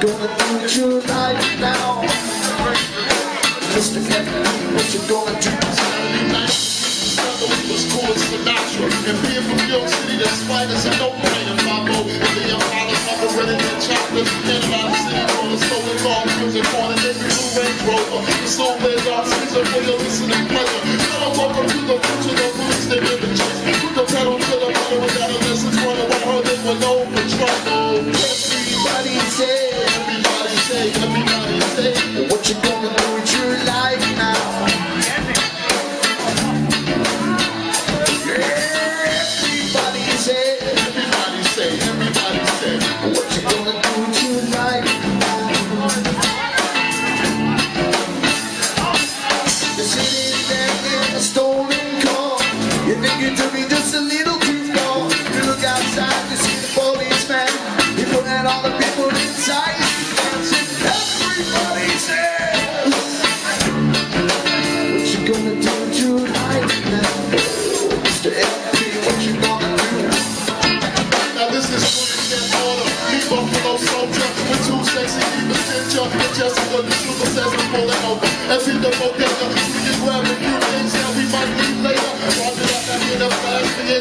gonna do tonight now? Mr. Kevin, what you gonna do Saturday night? Southern was cool as Sinatra And being from New York City, the spiders ain't no brainer Bobo and the Apollos operating in chocolates And a lot of city corners Stolen car, prison corner, every blue Range Rover The soul wears our season for your listening pleasure Now I'm walking through the future, the roots, they give a chance Put the pedal to the metal, and adolescents wanna run her They were known for trouble Everybody say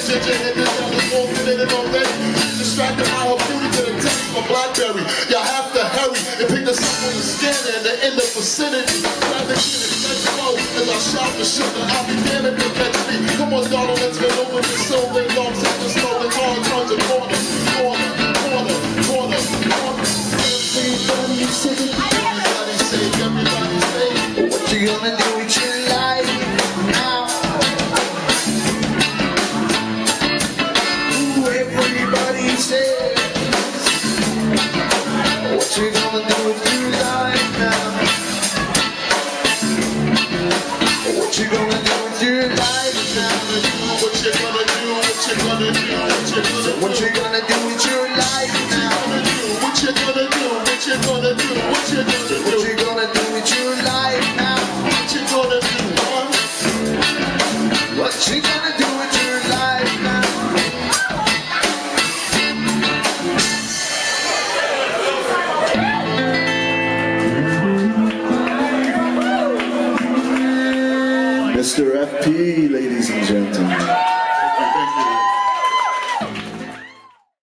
and already. Distracted by her beauty to the text for Blackberry. You have to hurry and pick the scanner and in the vicinity. And let's as I shout the sugar. I'll be damned if you catch me. Come on, darling, let's get over this so they long, set the stolen hard We're gonna do what you like now. What you gonna do with your life now? What you gonna do? What you gonna do? What you gonna do with your life now? What you gonna do? What you gonna do? What you do? What you gonna do with your life now? What you gonna do? Gonna Mr. FP, ladies and gentlemen.